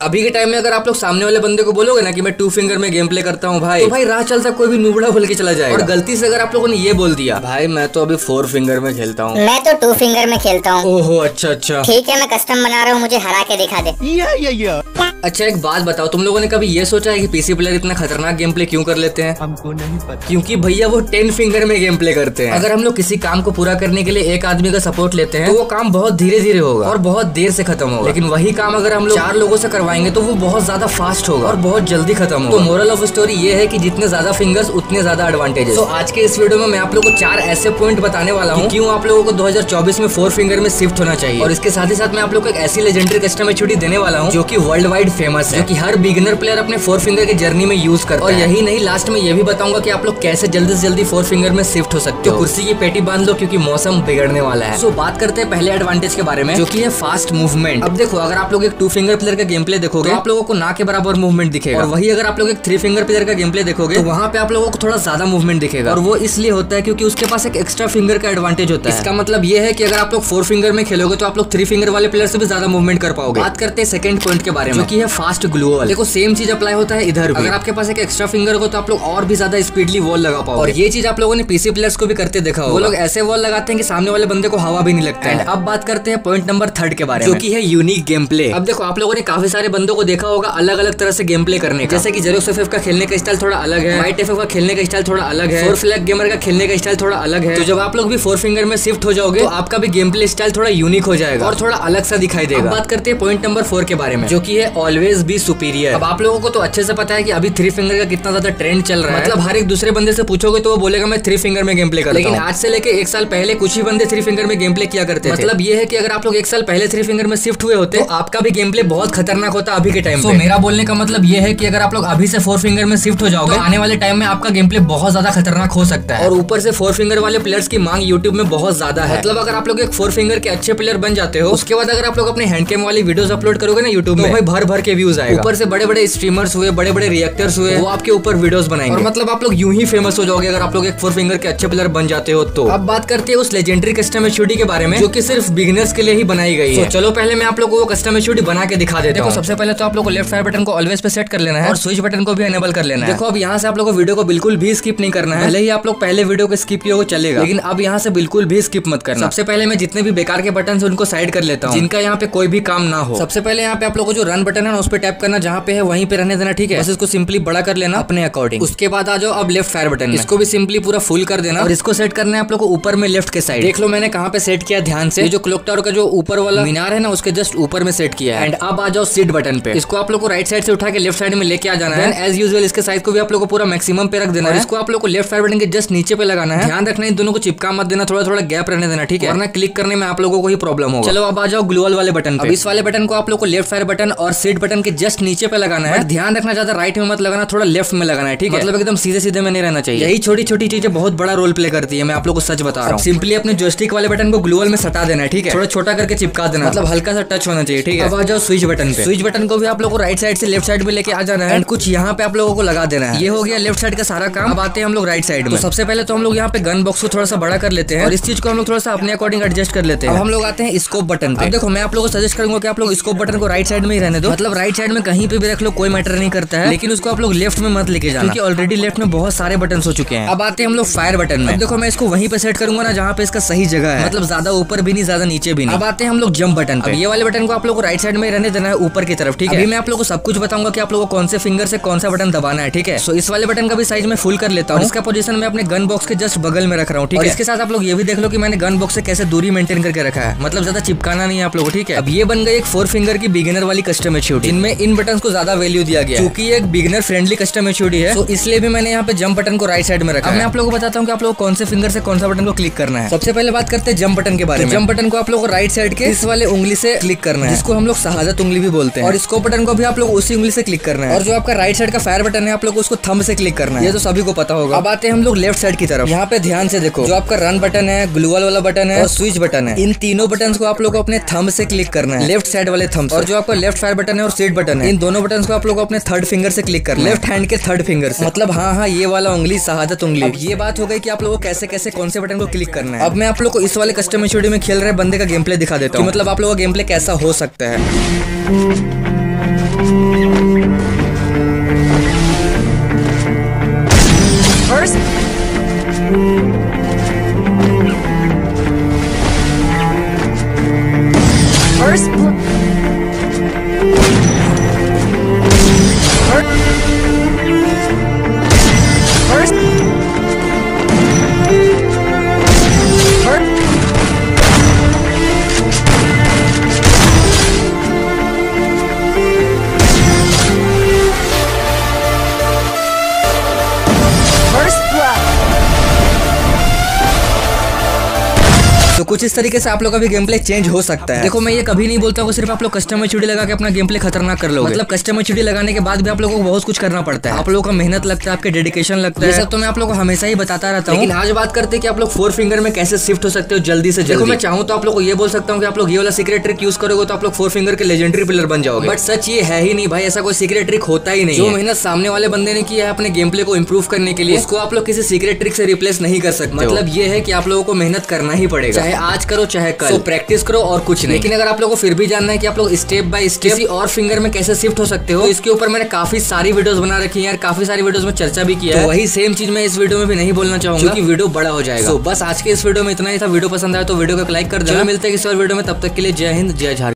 अभी के टाइम में अगर आप लोग सामने वाले बंदे को बोलोगे ना कि मैं टू फिंगर में गेम प्ले करता हूँ भाई तो भाई राह चलता कोई भी नुबड़ा बोल के चला जाए और गलती से अगर आप लोगों ने ये बोल दिया भाई मैं तो अभी फोर फिंगर में खेलता हूँ। मैं तो टू फिंगर में खेलता हूँ। ओहो अच्छा अच्छा। ठीक है मैं कस्टम बना रहा हूँ मुझे हरा के दिखा दे। या या या। अच्छा एक बात बताओ तुम लोगों ने कभी ये सोचा है कि पीसी प्लेयर इतना खतरनाक गेम प्ले क्यों कर लेते हैं? हमको नहीं पता। क्योंकि भैया वो टेन फिंगर में गेम प्ले करते हैं। अगर हम लोग किसी काम को पूरा करने के लिए एक आदमी का सपोर्ट लेते हैं तो वो काम बहुत धीरे धीरे होगा और बहुत देर से खत्म होगा। लेकिन वही काम अगर हम लोग चार लोगों से करवाएँगे तो वो बहुत ज़्यादा फास्ट होगा और बहुत जल्दी खत्म होगा। तो मोरल ऑफ़ स्टोरी ये है कि जितने ज़्यादा फिंगर्स उतने ज़्यादा एडवांटेजेस तो आज के इस वीडियो में मैं आप लोगों को चार ऐसे पॉइंट बताने वाला हूँ क्यों आप लोगों को 2024 में फोर फिंगर में शिफ्ट होना चाहिए। और इसके साथ ही साथ मैं आप लोग को एक ऐसी लेजेंडरी कस्टमर छुट्टी देने वाला हूँ जो की वर्ल्ड वाइड फ़ेमस है। जो की हर बिगिनर प्लेयर अपने फोर फिंगर की जर्नी में यूज़ कर और यही नहीं लास्ट में ये भी बताऊँगा की आप लोग कैसे जल्दी से जल्दी फोर फिंगर में शिफ्ट हो सकते हो। कुर्सी की पेटी बाँध लो क्योंकि मौसम बिगड़ने वाला है। सो बात करते हैं पहले एडवांटेज के बारे में जो की है फास्ट मूवमेंट अब देखो अगर आप लोग एक टू फिंगर प्लेयर का गेम प्ले देखोगे तो आप लोगों को ना के बराबर मूवमेंट दिखेगा। और वही अगर आप लोग एक थ्री फिंगर प्लेयर का गेम प्ले देखोगे तो वहाँ पे आप लोगों को थोड़ा ज़्यादा मूवमेंट दिखेगा। और वो इसलिए होता है क्योंकि उसके पास एक एक्स्ट्रा फिंगर का एडवांटेज होता है। इसका मतलब ये है कि अगर आप लोग फोर फिंगर में खेलोगे तो आप लोग थ्री फिंगर वाले प्लेयर से भी ज़्यादा मूवमेंट कर पाओगे। बात करते हैं सेकंड पॉइंट के बारे में। जो की है फास्ट ग्लूअल देखो सेम चीज़ अप्लाई होता है इधर अगर आपके पास एक एक्स्ट्रा फिंगर हो तो आप लोग और भी ज़्यादा स्पीडली वॉल लगा पाओ और ये चीज़ आप लोगों ने पीसी प्लेयर्स को भी करते देखा वो लोग ऐसे वॉल लगाते हैं कि सामने वाले बंदे को हवा भी नहीं लगता है। अब बात करते हैं पॉइंट नंबर थर्ड के बारे में। जो की है यूनिक गेम प्ले अब देखो आप लोगों ने काफ़ी सारे बंदों को देखा होगा अलग अलग तरह से गेम प्ले करने का। जैसे कि जेरो एफ़ का खेलने का स्टाइल थोड़ा अलग है। वाइट एफ़ का खेलने का स्टाइल थोड़ा अलग है। फोर फ्लैग गेमर का खेलने का स्टाइल थोड़ा अलग है। तो जब आप लोग भी फोर फिंगर में शिफ्ट हो जाओगे तो आपका भी गेम प्ले स्टाइल थोड़ा यूनिक हो जाएगा। और थोड़ा अलग सा दिखाई देगा। बात करते हैं पॉइंट नंबर फोर के बारे में जो की है ऑलवेज बी सुपीरियर अब आप लोगों को तो अच्छे से पता है कि अभी थ्री फिंगर का कितना ज़्यादा ट्रेंड चल रहा है। मतलब हर एक दूसरे बंदे से पूछोगे तो वो बोलेगा मैं थ्री फिंगर में गेम प्ले कर लेकिन आज से लेके एक साल पहले कुछ ही बंदे थ्री फिंगर में गेम प्ले किया करते मतलब ये है की अगर आप लोग एक साल पहले थ्री फिंगर में शिफ्ट हुए होते तो आपका भी गेम प्ले बहुत खतरनाक होता अभी के टाइम तो मेरा बोलने का मतलब ये है कि अगर आप लोग अभी से फोर फिंगर में शिफ्ट हो जाओगे तो आने वाले टाइम में आपका गेम प्ले बहुत ज़्यादा खतरनाक हो सकता है। और ऊपर से फोर फिंगर वाले प्लेयर्स की मांग यूट्यूब में बहुत ज़्यादा है। मतलब अगर आप लोग एक फोर फिंगर के अच्छे प्लेयर बन जाते हो उसके बाद अगर आप लोग अपने हैंड कैम वाली वीडियोस अपलोड करोगे ना यूट्यूब में तो भाई भर भर के व्यूज़ आए ऊपर से बड़े बड़े स्ट्रीमर्स हुए बड़े बड़े रिएक्टर्स हुए वो आपके ऊपर वीडियोस बनाएँगे। और मतलब आप लोग यूँ ही फ़ेमस हो जाओगे अगर आप लोग एक फोर फिंगर के अच्छे प्लेयर बन जाते हो तो। अब बात करते हैं उस लेजेंडरी कस्टम एचडी के बारे में जो कि सिर्फ़ बिगिनर्स के लिए ही बनाई गई है। चलो पहले मैं आप लोग को कस्टम एचडी बना के दिखा देता हूँ। सबसे पहले तो आप लोग को लेफ़्ट फायर बटन को ऑलवेज पे सेट कर लेना है। और स्विच बटन को भी एनेबल कर लेना है। देखो अब यहाँ से आप लोग को वीडियो को बिल्कुल भी स्किप नहीं करना है। भले ही आप लोग पहले वीडियो को स्किप किया चलेगा। लेकिन अब यहाँ से बिल्कुल भी स्किप मत करना। सबसे पहले मैं जितने भी बेकार के बटन है उनको साइड कर लेता हूँ। जिनका यहाँ पे कोई भी काम ना हो। सबसे पहले यहाँ पे आप लोग को जो रन बटन है उस पर टैप करना जहाँ पे है वहीं पे रहने देना ठीक है? बस इसको सिंपली बड़ा कर लेना। अपने अकॉर्डिंग उसके बाद आ जाओ अब लेफ़्ट फायर बटन इसको भी सिंपली पूरा फुल कर देना। और इसको सेट करना है आप लोग को ऊपर में लेफ़्ट के साइड देख लो मैंने कहाँ पे सेट किया ध्यान से। जो क्लोक टावर का जो ऊपर वाला मीनार है ना उसके जस्ट ऊपर में सेट किया है। एंड अब आ जाओ सीट बटन पे। इसको आप लोग को राइट साइड से उठा के लेफ़्ट साइड में लेके आ जाना है। एज यूजल इसके साइज़ को भी आप लोग को पूरा मैक्सिमम पे रख देना है। इसको आप लोग को लेफ़्ट फायर बटन के जस्ट नीचे पे लगाना है। ध्यान रखना इन दोनों को चिपका मत देना थोड़ा थोड़ा गैप रहने देना ठीक है? वरना क्लिक करने में आप लोगों को ही प्रॉब्लम होगा। चलो अब आ जाओ ग्लोअल वाले बटन पे। इस वाले बटन को आप लोग को लेफ़्ट फायर बटन और सीट बटन के जस्ट नीचे पे लगाना है। ध्यान रखना ज़्यादा राइट में मत लगाना थोड़ा लेफ़्ट में लगाना है ठीक है? मतलब एकदम सीधे सीधे में नहीं रहना चाहिए। यही छोटी छोटी चीज़ें बहुत बड़ा रोल प्ले करती है मैं आप लोग को सच बता रहा हूँ। सिंपली अपने जोस्टिक वाले बटन को ग्लोअल में सटा देना है ठीक है? थोड़ा छोटा करके चिपका देना। मतलब हल्का सा टच होना चाहिए ठीक है? अब आ जाओ स्विच बटन पे। स्विच बटन को भी आप लोग को राइट साइड से लेफ़्ट साइड में लेके आ जाना है। एंड कुछ यहाँ पे आप लोगों को लगा देना है। ये हो गया लेफ़्ट साइड का सारा काम। अब आते हैं हम लोग राइट साइड में। तो सबसे पहले तो हम लोग यहाँ पे गन बॉक्स को थोड़ा सा बड़ा कर लेते हैं और इस चीज़ को हम लोग थोड़ा सा अपने अकॉर्डिंग एडजस्ट कर लेते हैं। हम लोग आते हैं स्कोप बटन पे। देखो मैं आप लोगों को सजेस्ट करूँगा कि आप लोग स्कोप बटन को राइट साइड में ही रहने दो। मतलब राइट साइड में कहीं पे भी रख लो कोई मैटर नहीं करता है। लेकिन उसको आप लोग लेफ़्ट में मत लेके जाना। क्योंकि ऑलरेडी लेफ़्ट में बहुत सारे बटन हो चुके हैं। अब आते हैं हम लोग फायर बटन में। देखो मैं इसको वहीं पे सेट करूँगा ना जहाँ पे इसका सही जगह है। मतलब ज़्यादा ऊपर भी नहीं ज़्यादा नीचे भी नहीं। अब आते हैं हम लोग जंप बटन पे। ये वाले बटन को आप लोग राइट साइड में रहने देना है ऊपर की तरफ़ ठीक है? अभी मैं आप लोग को सब कुछ बताऊँगा कि आप लोगों को कौन से फिंगर से कौन सा बटन दबाना है ठीक है? सो इस वाले बटन का भी साइज़ में फुल कर लेता हूँ। इसका पोजीशन मैं अपने गन बॉक्स के जस्ट बगल में रख रहा हूँ ठीक है? इसके साथ आप लोग ये भी देख लो कि मैंने गन बॉक्स से कैसे दूरी मेंटेन करके रखा है। मतलब ज़्यादा चिपकाना नहीं है आप लोग ठीक है? अब ये बन गई एक फोर फिंगर की बिगिनर वाली कस्टम एचयूडी इनमें इन बटन को ज़्यादा वैल्यू दिया गया क्योंकि एक बिगिनर फ्रेंडली कस्टम एचयूडी है तो इसलिए भी मैंने यहाँ पे जंप बटन को राइट साइड में रखा मैं आप लोगों को बताता हूँ कि आप लोग कौन से फिंगर से कौन सा बटन को क्लिक करना है। सबसे पहले बात करते हैं जंप बटन के बारे में। जंप बटन को आप लोग राइट साइड के इस वाले उंगली से क्लिक करना है। जिसको हम लोग शहादत उंगली भी बोलते हैं। और स्कोप बटन को भी आप लोग उसी उंगली से क्लिक करना है। और जो आपका राइट साइड का फायर बटन है आप लोग उसको थम से क्लिक करना है। ये तो सभी को पता होगा। अब आते हैं हम लोग लेफ़्ट साइड की तरफ़। यहाँ पे ध्यान से देखो। जो आपका रन बटन है ग्लूअल वाला बटन है और स्विच बटन है। इन तीनों बटन को आप लोग अपने थम से क्लिक करना है। लेफ़्ट साइड वाले थंब और जो आपका लेफ़्ट फायर बटन है और सीट बटन है इन दोनों बटन को आप लोग अपने थर्ड फिंगर से क्लिक करना लेफ़्ट हैंड के थर्ड फिंगर से। मतलब हाँ हाँ ये वाला उंगली शहादत उंगली। ये बात हो गई की आप लोगों को कैसे कैसे कौन से बटन को क्लिक करना है। अब मैं आप लोग को इस वाले कस्टम में खेल रहे बंदे का गेम प्ले दिखा देता हूँ। मतलब आप लोगों का गेम प्ले कैसा हो सकता है। कुछ इस तरीके से आप लोग का भी गेम प्ले चेंज हो सकता है। देखो मैं ये कभी नहीं बोलता हूँ सिर्फ़ आप लोग कस्टमर चुड़ी लगा के अपना गेम प्ले खतरनाक कर लो मतलब कस्टमर चुड़ी लगाने के बाद भी आप लोगों को बहुत कुछ करना पड़ता है। आप लोगों का मेहनत लगता है आपके डेडिकेशन लगता है। सब तो मैं आप लोग को हमेशा ही बताता रहता हूँ। आज बात करते हैं कि आप लोग फोर फिंगर में कैसे शिफ्ट हो सकते हो जल्दी से जल्दी। मैं चाहूँ तो आप लोग को ये बोल सकता हूँ कि आप लोग ये वाला सीक्रेट ट्रिक यूज़ करोगे तो आप लोग फोर फिंगर के लेजेंडरी प्लेयर बन जाओगे। बट सच ये है ही नहीं भाई ऐसा कोई सीक्रेट ट्रिक होता ही नहीं जो मेहनत सामने वाले बंदे ने किया है अपने गेम प्ले को इम्प्रूव करने के लिए इसको आप लोग किसी सीक्रेट ट्रिक से रिप्लेस नहीं कर सकते मतलब ये है कि आप लोगों को मेहनत करना ही पड़ेगा। चाहे आज करो चाहे कल। तो प्रैक्टिस करो और कुछ नहीं। लेकिन अगर आप लोगों को फिर भी जानना है कि आप लोग स्टेप बाय स्टेप किसी और फिंगर में कैसे शिफ्ट हो सकते हो तो इसके ऊपर मैंने काफ़ी सारी वीडियोस बना रखी है और काफ़ी सारी वीडियोस में चर्चा भी किया है। तो वही सेम चीज़ मैं इस वीडियो में भी नहीं बोलना चाहूँगा। क्योंकि वीडियो बड़ा हो जाएगा। तो बस आज के इस वीडियो में इतना ही था। वीडियो पसंद आया तो वीडियो को लाइक कर देना। मिलते हैं किसी और वीडियो में। तब तक के लिए जय हिंद जय झारखंड।